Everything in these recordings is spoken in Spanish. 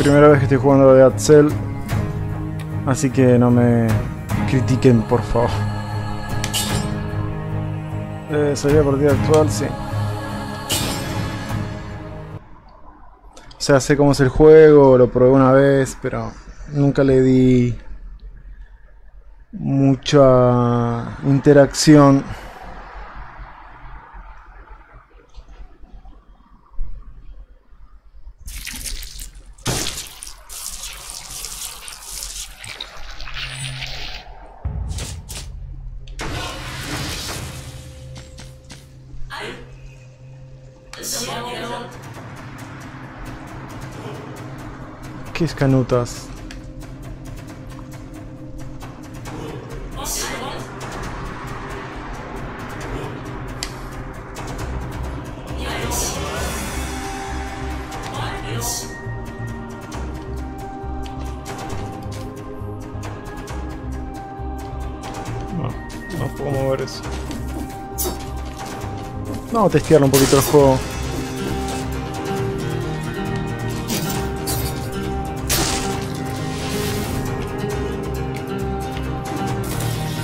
primera vez que estoy jugando de Cell. Así que no me critiquen, por favor. Eh, ¿Sería partida actual? Sí. O sea, sé cómo es el juego, lo probé una vez, pero nunca le di mucha interacción. ¿Qué es canutas? No, no puedo mover eso. Vamos a testear un poquito el juego.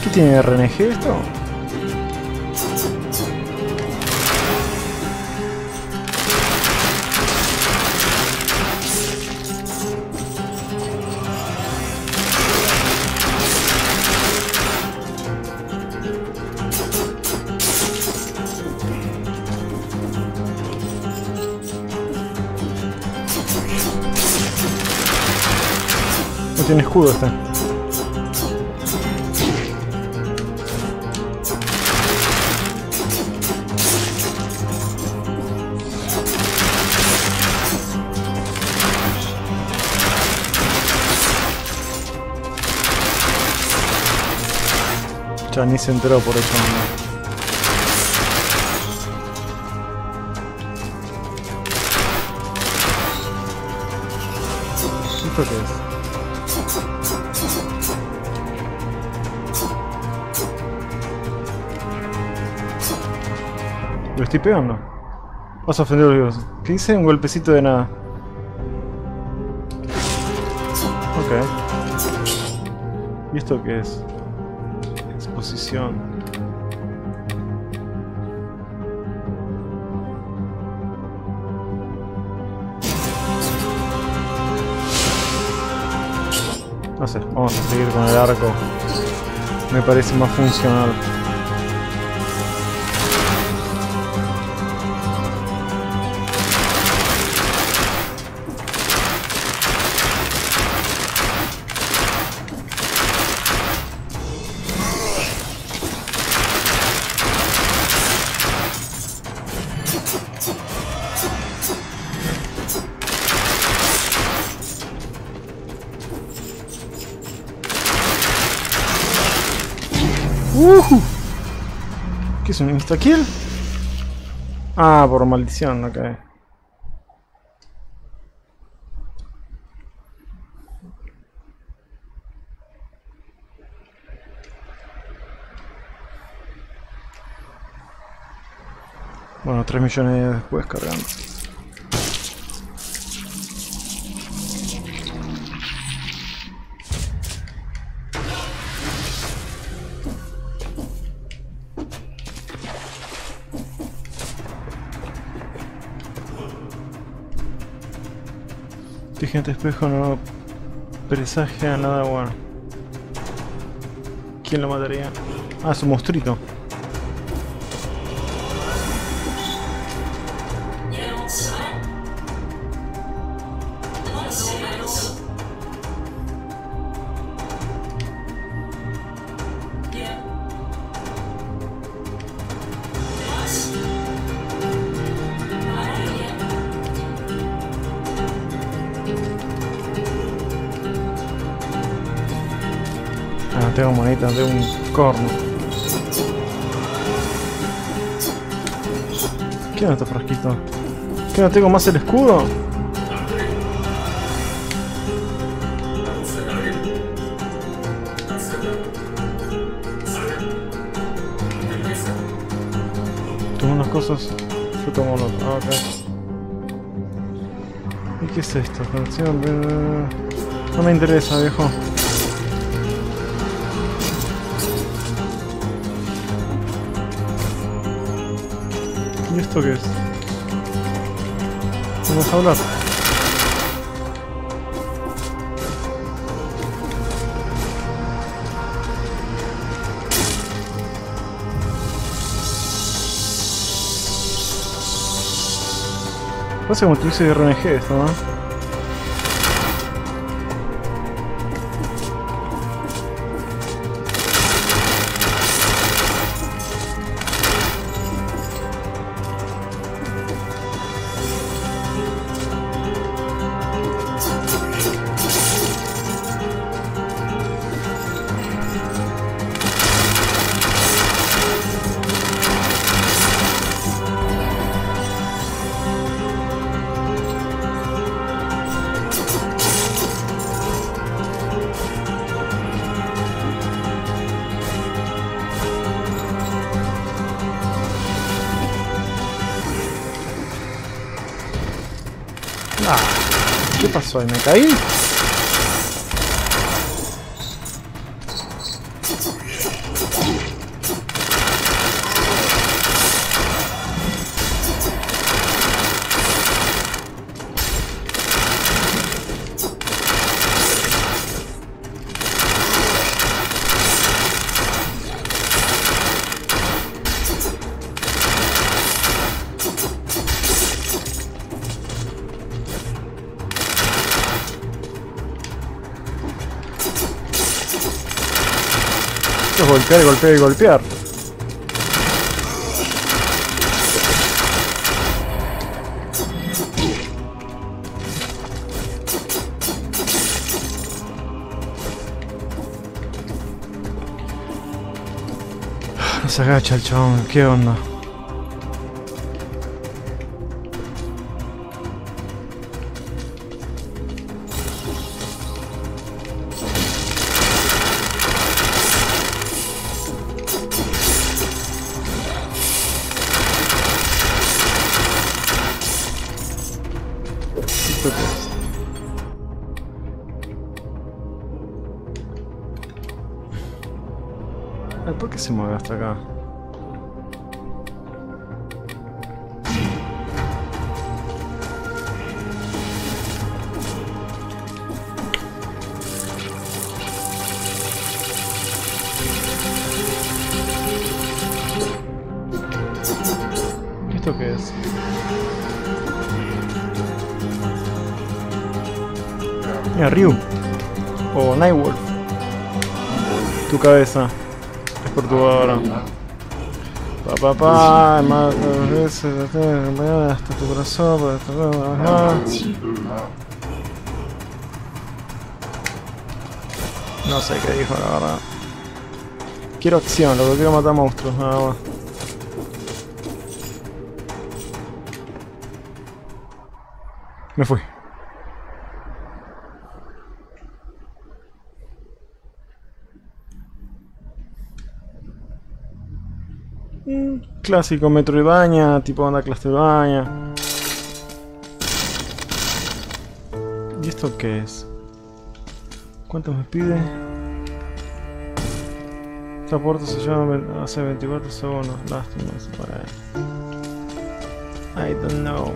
¿Qué tiene RNG esto? No tiene escudo este. Ya ni se enteró por eso. ¿no? ¿Esto qué es? Lo estoy pegando. Vas a ofender los. ¿Qué dice? Un golpecito de nada. Ok. ¿Y esto qué es? No sé, vamos a seguir con el arco. Me parece más funcional. Es un insta-kill? Ah, por maldición, ok. Bueno, 3 millones después cargando. Vigente espejo no presagia nada bueno. ¿Quién lo mataría? Ah, es un monstruito. Tengo moneditas, tengo un corno. ¿Qué onda este frasquito? ¿Qué no tengo más el escudo? Tomo unas cosas. Yo tomo unos. Ah, ok. ¿Qué es esto? De- No me interesa, viejo. Esto qué es? ¿Me deja hablar? Parece como dice RNG esto, ¿no? ¿Qué pasó? ¿Me caí? Golpear, y golpear. No se agacha el chabón, ¿qué onda? Hasta acá? ¿Esto qué es? Ryu. O Nightwolf. Tu cabeza. Es perturbadora. Pa pa pa, más veces, hasta tu corazón, por esta ajá. No sé qué dijo, la verdad. Quiero acción, lo que quiero matar monstruos, nada más. Me fui. Clásico Metroidvania, tipo onda Castlevania. ¿Y esto qué es? ¿Cuánto me pide? Esta puerta se llama hace 24 segundos. Lástima, para ahí. I don't know.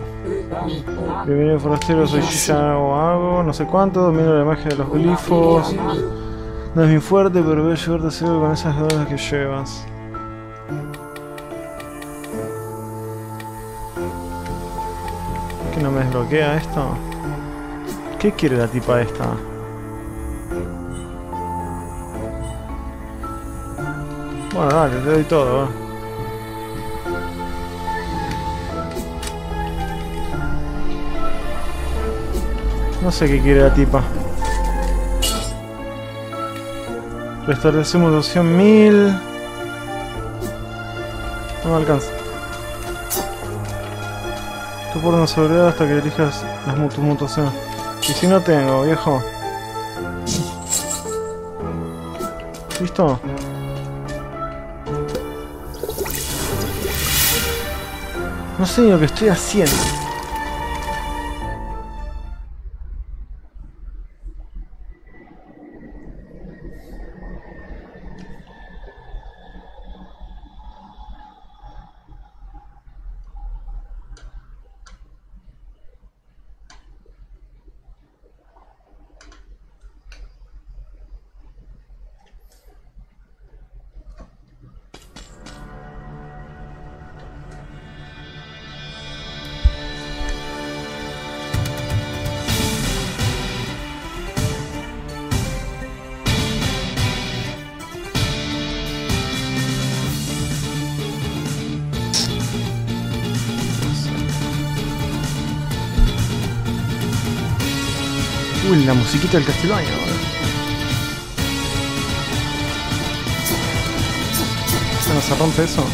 Bienvenido forastero, soy Shisha o algo, no sé cuánto, domino la magia de los glifos. No es muy fuerte, pero voy a ayudarte a con esas drogas que llevas. No me desbloquea esto? ¿Qué quiere la tipa esta? Bueno, dale, te doy todo. No sé qué quiere la tipa. Restablecemos 200.000. No me alcanza. Tú por una soledad hasta que elijas las tu mutación. Y si no tengo, viejo. ¿Listo? No sé ni lo que estoy haciendo. La musiquita del Castlevania, boludo. ¿Se nos rompe eso?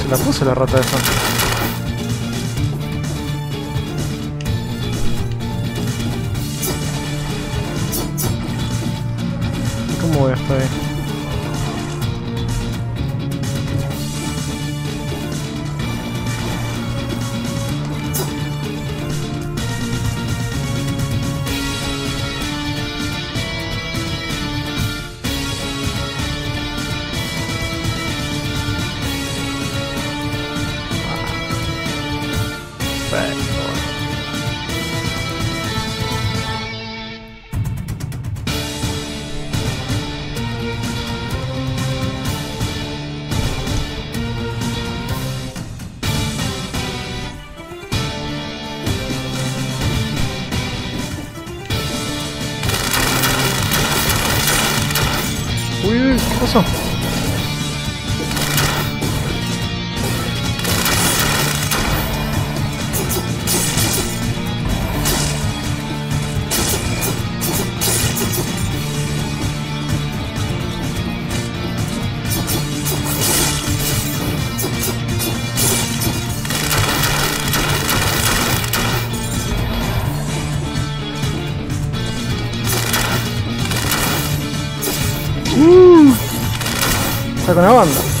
Se la puse la rata esa. ¿Cómo voy con la banda.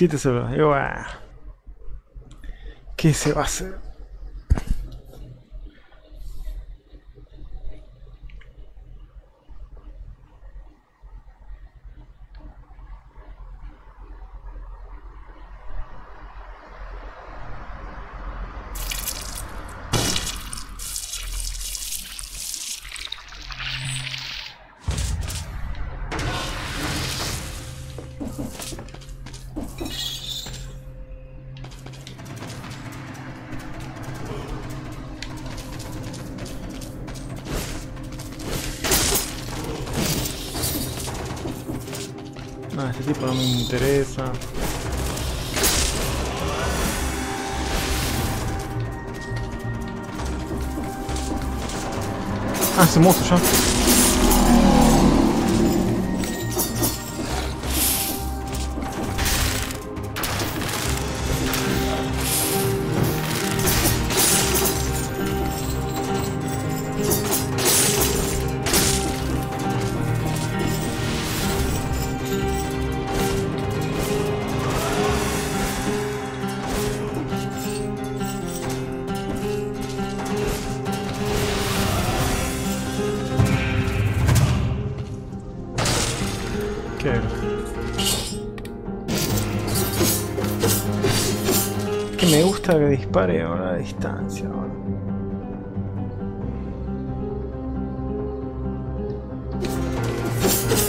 7 0 y bueno. ¿Qué se va a hacer? Ah, ese monstruo ya. Cuesta que dispare a distancia. Ahora.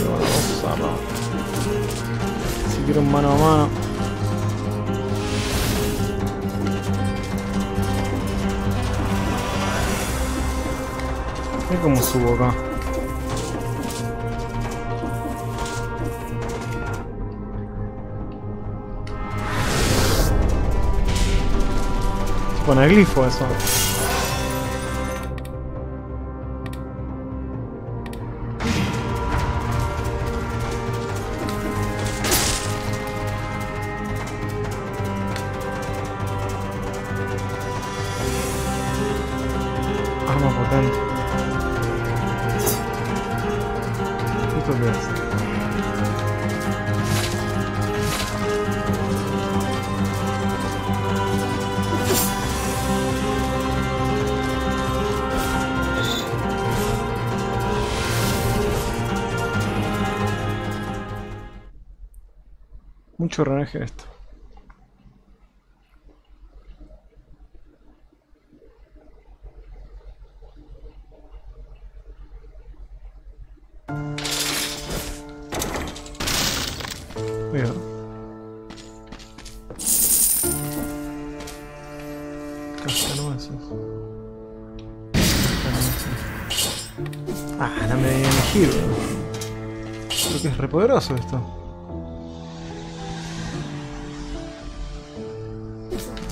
A usarlo. Si quiero un mano a mano. Mira cómo subo acá. Se pone glifo eso. Mucho reneje esto. Ah, de giro. Creo es repoderoso esto.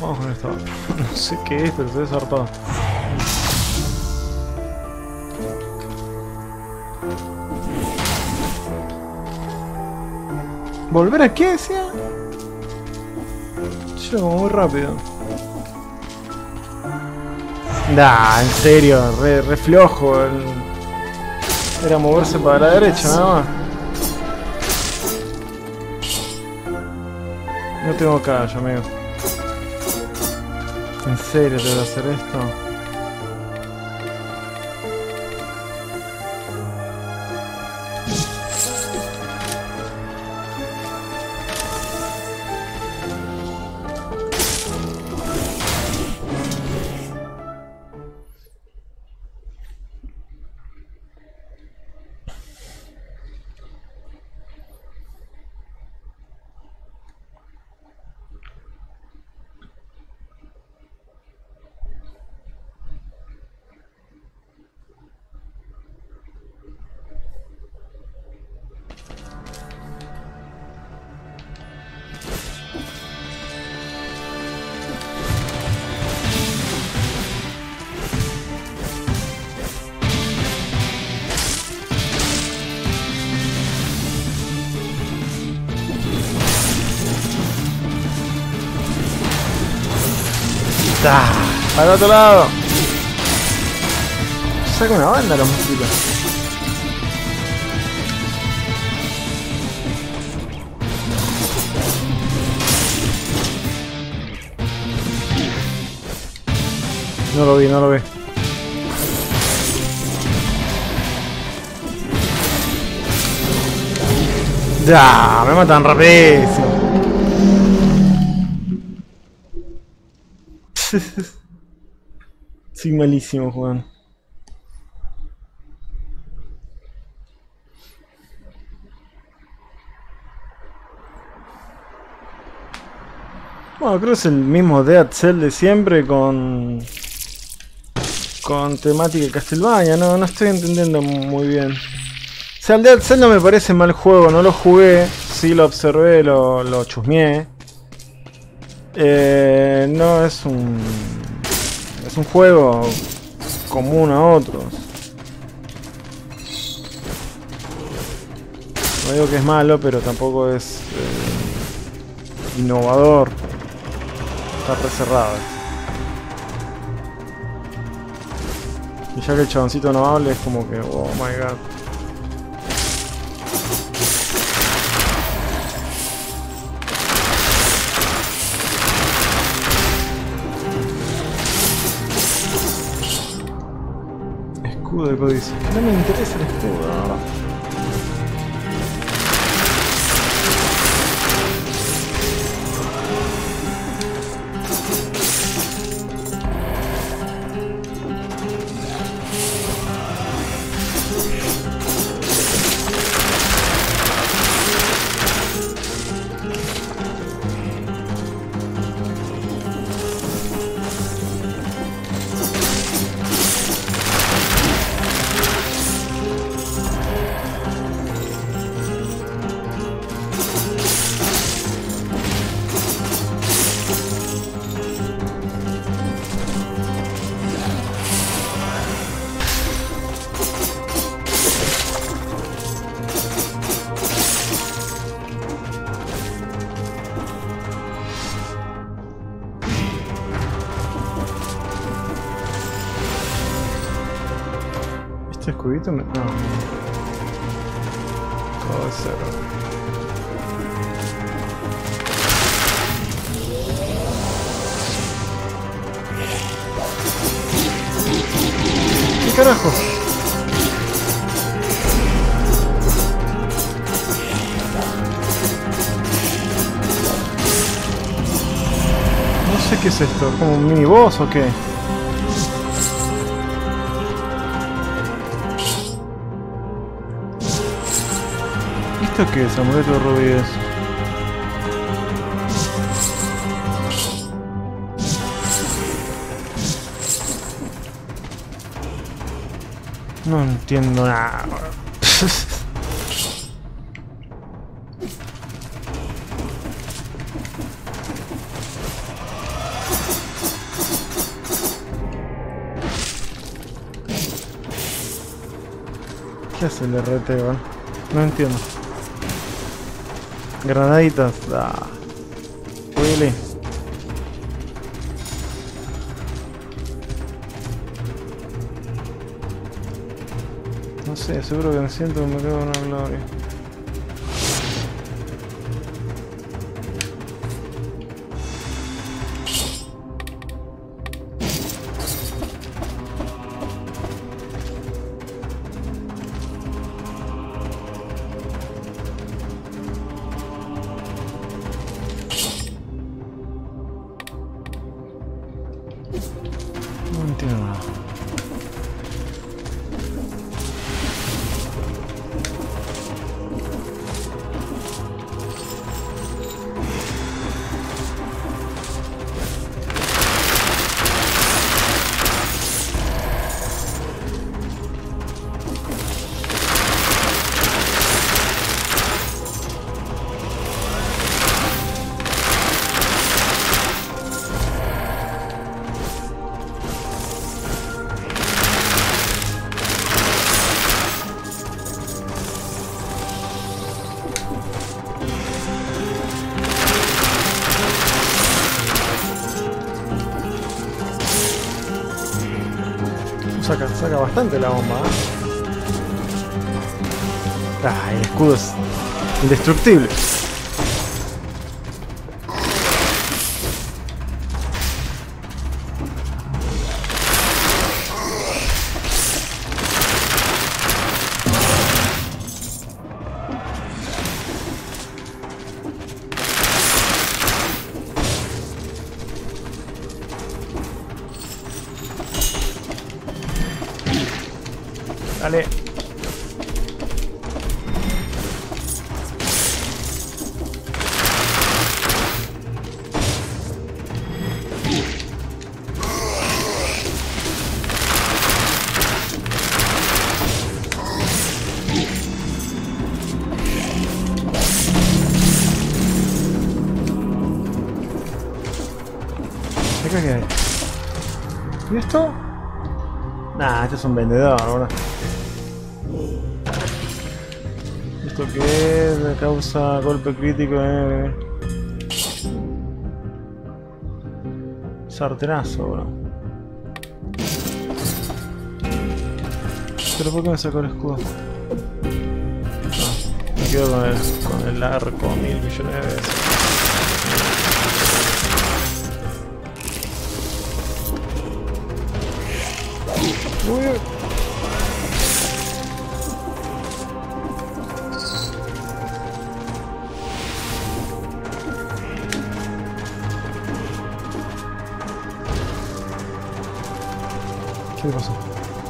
Vamos con esto. No sé qué es, pero se ve zarpado. ¿Volver a qué decía? Como muy rápido. Nah, en serio, re, re el- Era moverse para la derecha nada más. No tengo callo, amigo. ¿En serio te hacer esto? ¡Ah! ¡Al otro lado! Saca una banda la música. No lo vi, no lo vi. ¡Ya! Me matan rapidísimo. Soy malísimo jugando. Bueno, creo que es el mismo Dead Cell de siempre con... Con temática de Castlevania, no, no estoy entendiendo muy bien. O sea, el Dead Cell no me parece mal juego, no lo jugué, sí lo observé, lo, lo chusmeé. Eh, no es un... Es un juego común a otros. No digo que es malo, pero tampoco es eh, innovador. Está reserrado. Y ya que el chaboncito no habla es como que, oh my god. No me interesa el escudo, No sé qué es esto, como un mini boss o qué. ¿Esto qué es? Amuleto de rubíes. No entiendo nada. ¿Qué hace el RT? No entiendo. Granaditas. Ah. Seguro que me siento me quedo en una gloria. Saca, bastante la bomba. ¿eh? Ah, el escudo es indestructible. Esto? Nah, este es un vendedor, ahora. ¿Esto qué es? Causa golpe crítico. Eh. Sartenazo, bro. ¿Pero por qué me sacó el escudo? Ah, me quedo con el, con el arco mil millones de veces.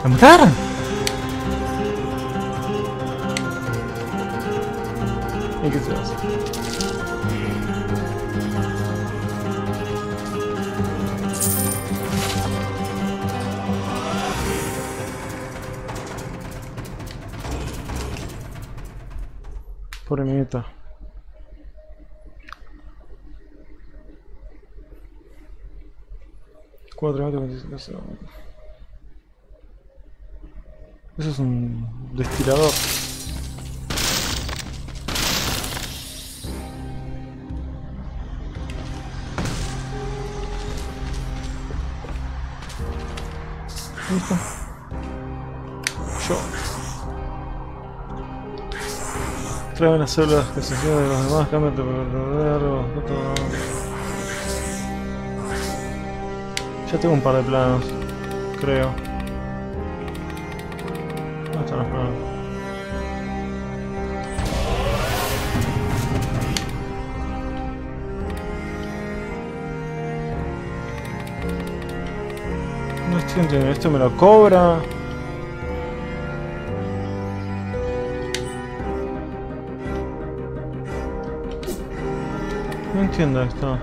Pasó? ¡La mataron! ¿Y qué se hace? Pobre minita. Eso es un destilador. Está. yo. Trae las células que se de los demás, cámbiate por algo. Ya tengo un par de planos, creo. No estoy entendiendo, esto me lo cobra. No entiendo esto.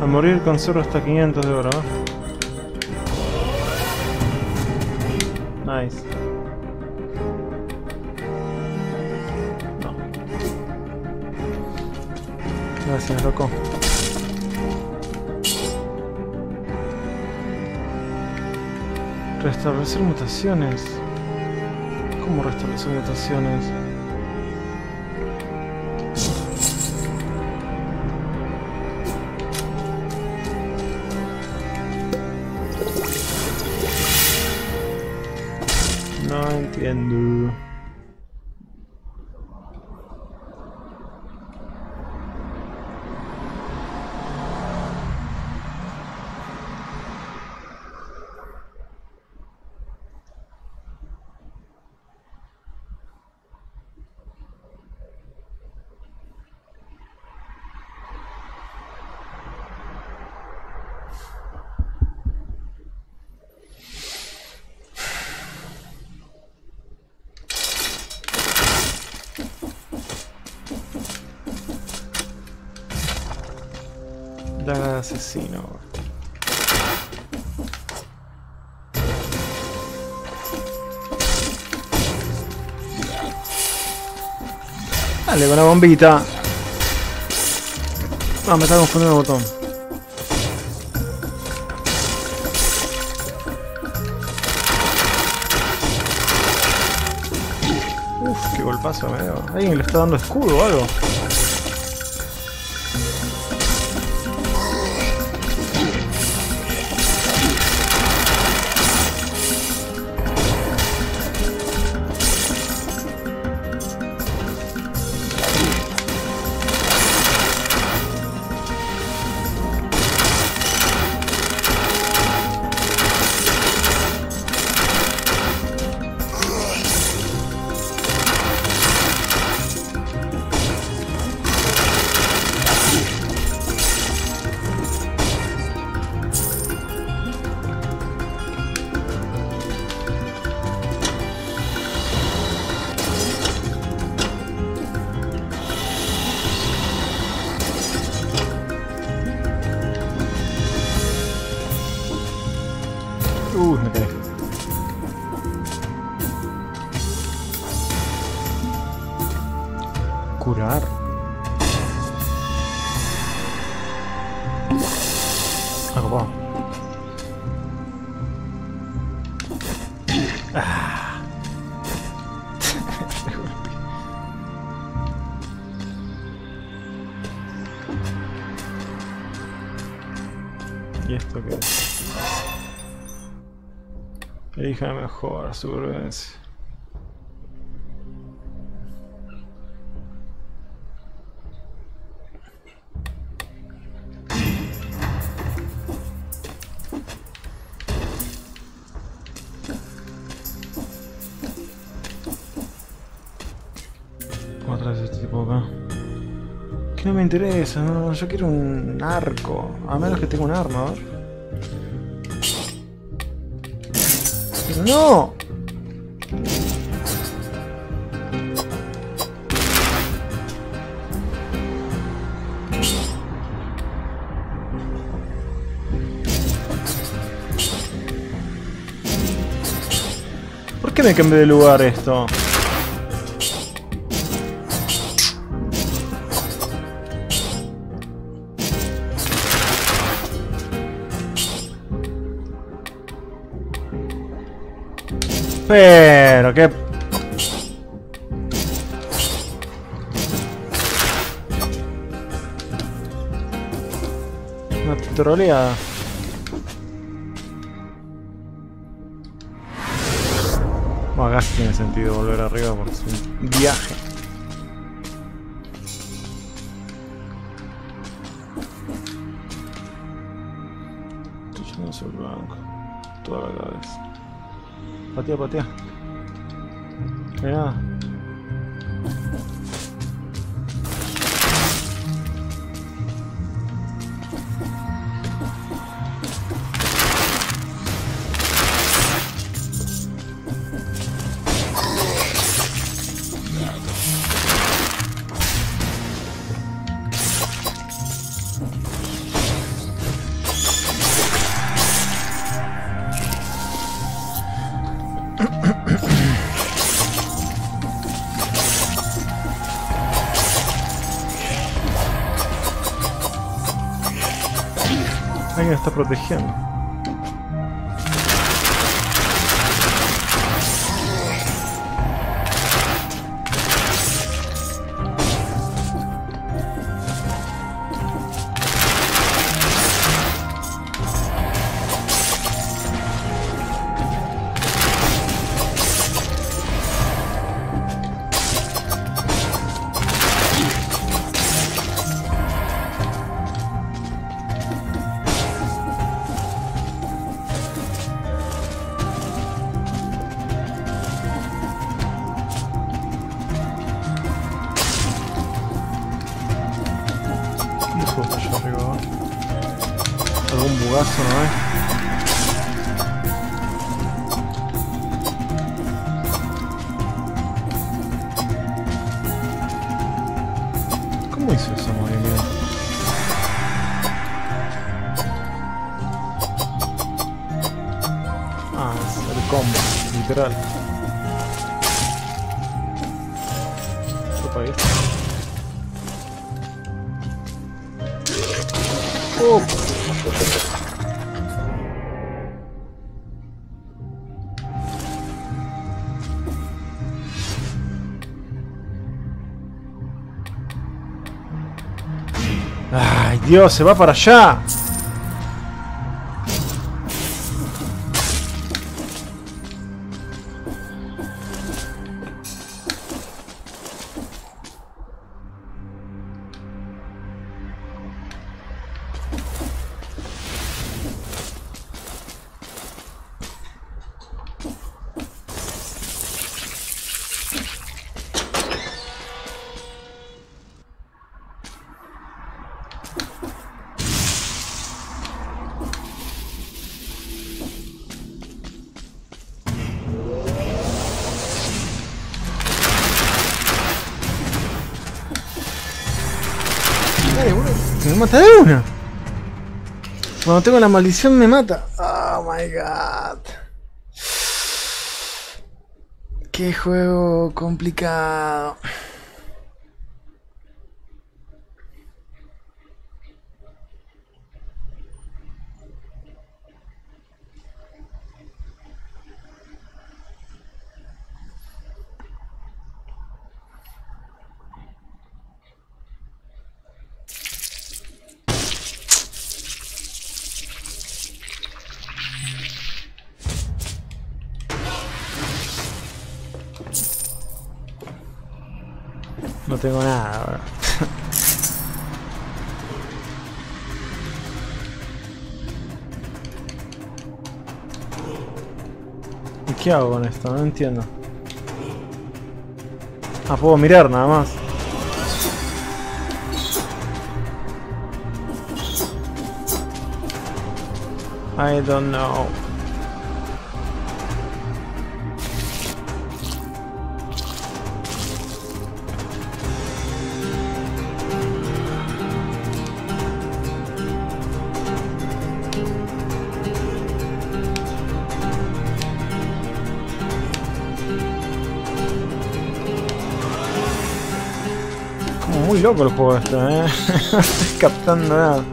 A morir conservo hasta 500 de oro. No. Gracias, loco. Restablecer mutaciones. ¿Cómo restablecer mutaciones? No entiendo. Daga de asesino. Dale con la bombita. Ah, me está confundiendo el botón. Uf, qué golpazo me dio. Alguien le está dando escudo o algo. Supervivencia. Otra este tipo acá. Que no me interesa, no, yo quiero un arco. A menos que tenga un arma. ¡No! ¿Por qué me cambié de lugar esto? Pero qué... Una troleada. Bueno, acá sí tiene sentido volver arriba porque es un viaje. Estoy yendo hacia el blanco. Toda la cabeza. Patea, patea. Alguien está Ay, Dios, se va para allá. Tengo la maldición me mata. Oh my god. Qué juego complicado. Tengo nada ahora. ¿Y qué hago con esto? No entiendo. Ah, puedo mirar nada más. I don't know. Loco el juego este, eh. no estoy captando nada.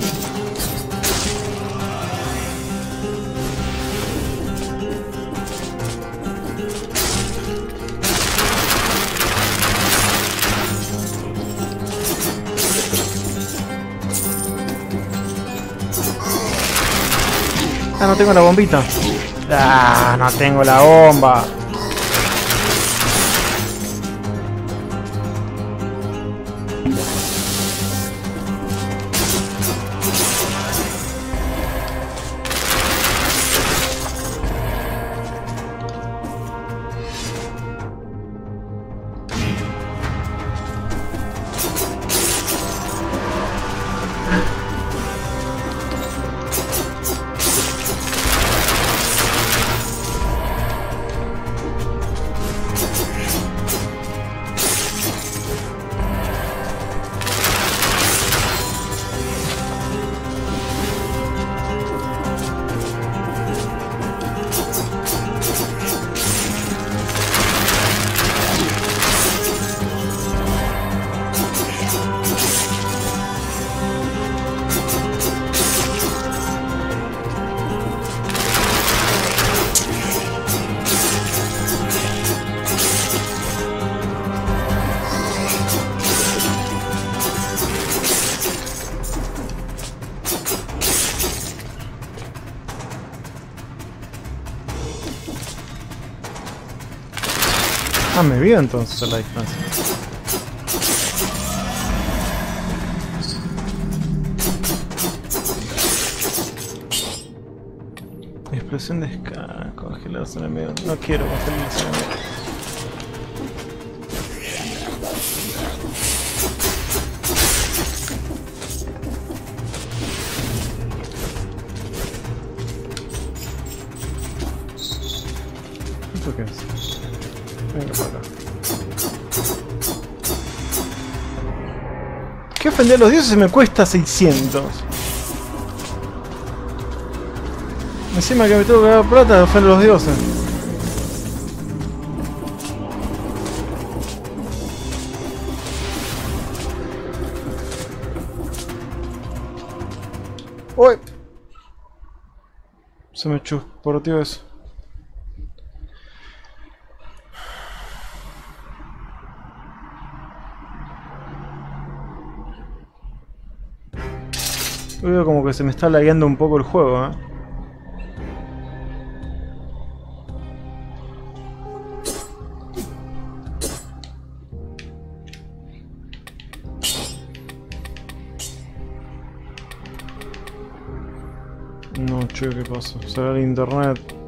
Ah, no tengo la bombita. Ah, no tengo la bomba. Ah, me vio entonces a la distancia. Explosión de escala, congelados enemigos. No quiero congelar ofender a los dioses me cuesta 600? Encima que me tengo que dar plata, ofende a los dioses. ¡Uy! Se me chusporteó eso. Como que se me está lagueando un poco el juego, ¿eh? No, che, ¿qué pasa? ¿Será el internet?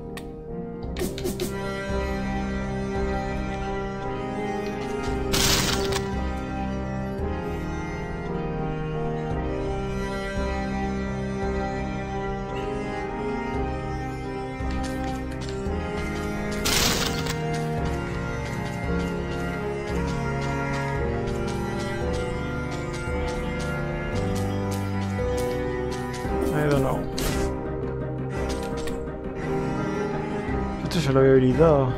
Ya lo había habilitado.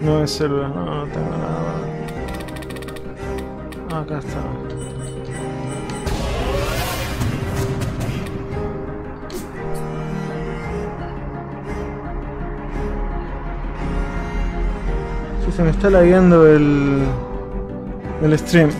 No es el... No, no tengo nada. Ah, acá está. Sí, se me está lagueando el... el stream.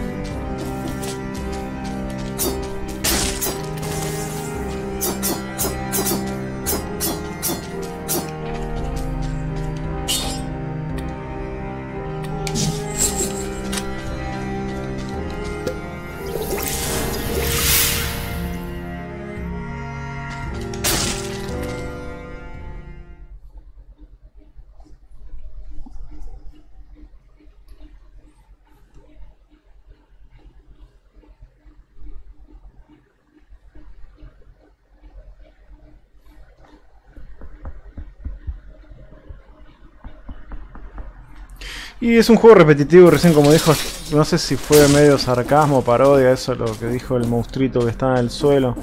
Y es un juego repetitivo, recién como dijo, no sé si fue medio sarcasmo, parodia, eso es lo que dijo el monstruito que está en el suelo.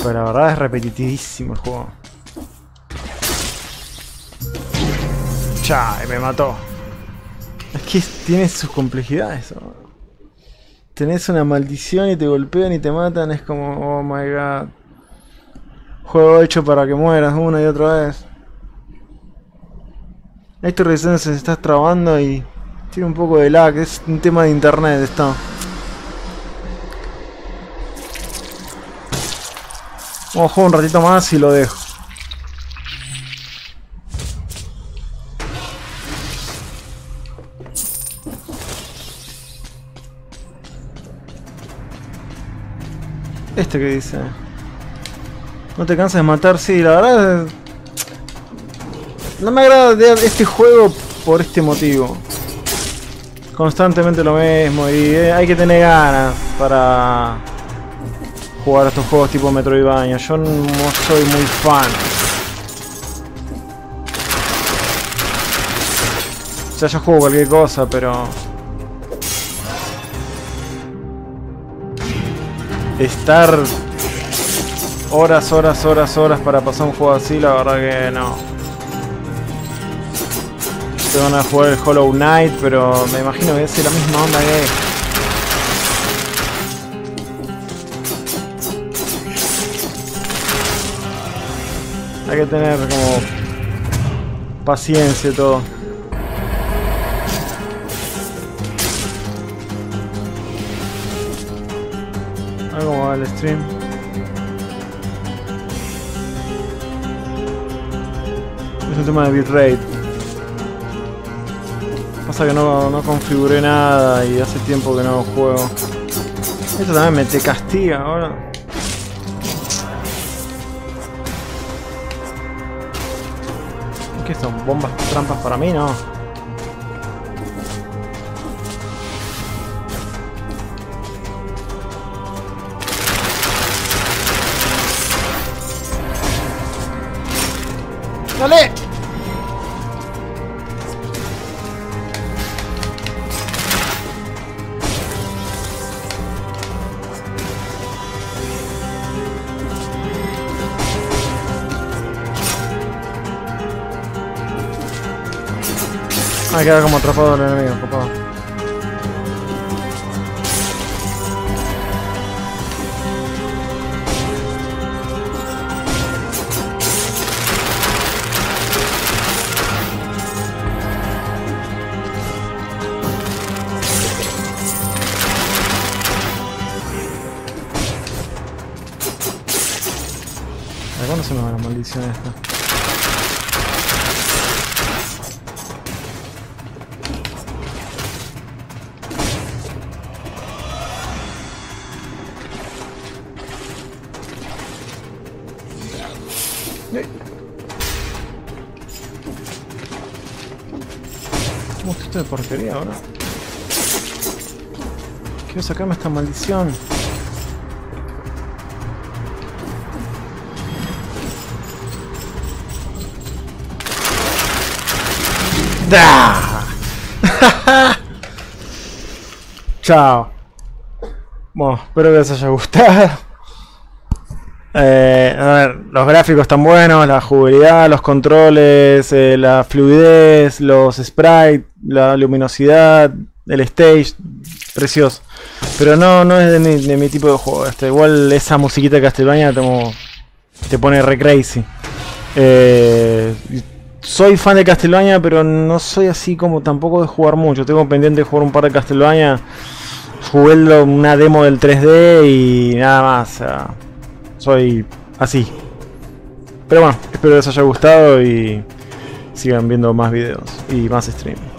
Pero la verdad es repetitivísimo el juego. Cha, y me mató. Es que tiene sus complejidades. ¿no? Tenés una maldición y te golpean y te matan, es como, oh my god. Juego hecho para que mueras una y otra vez. Estoy revisando si se está trabando y tiene un poco de lag, es un tema de internet esto. Vamos a jugar un ratito más y lo dejo. Este que dice. No te cansas de matar, sí, la verdad no me agrada este juego por este motivo. Constantemente lo mismo y eh, hay que tener ganas para jugar estos juegos tipo Metroidvania. Yo no soy muy fan. O sea, yo juego cualquier cosa, pero... Estar horas, horas, horas, horas para pasar un juego así, la verdad que no. Se van a jugar el Hollow Knight, pero me imagino que es la misma onda que... Hay que tener como paciencia y todo. A ver cómo va el stream. Es un tema de bitrate. Pasa que no, no configuré nada y hace tiempo que no juego. Esto también me te castiga ahora. ¿Qué son? ¿Bombas trampas para mí? No. Ah, queda como atrapado el enemigo, porquería ahora? Quiero sacarme esta maldición. ¡Da! Chao. Bueno, espero que les haya gustado. Eh, los gráficos están buenos, la jugabilidad, los controles, eh, la fluidez, los sprites, la luminosidad, el stage, precioso. Pero no, no es de mi, tipo de juego. Este, igual esa musiquita de Castlevania te, te pone re crazy. Eh, soy fan de Castlevania, pero no soy así como tampoco de jugar mucho. Tengo pendiente de jugar un par de Castlevania. Jugué una demo del 3D y nada más. Soy así. Pero bueno, espero les haya gustado y sigan viendo más videos y más streams.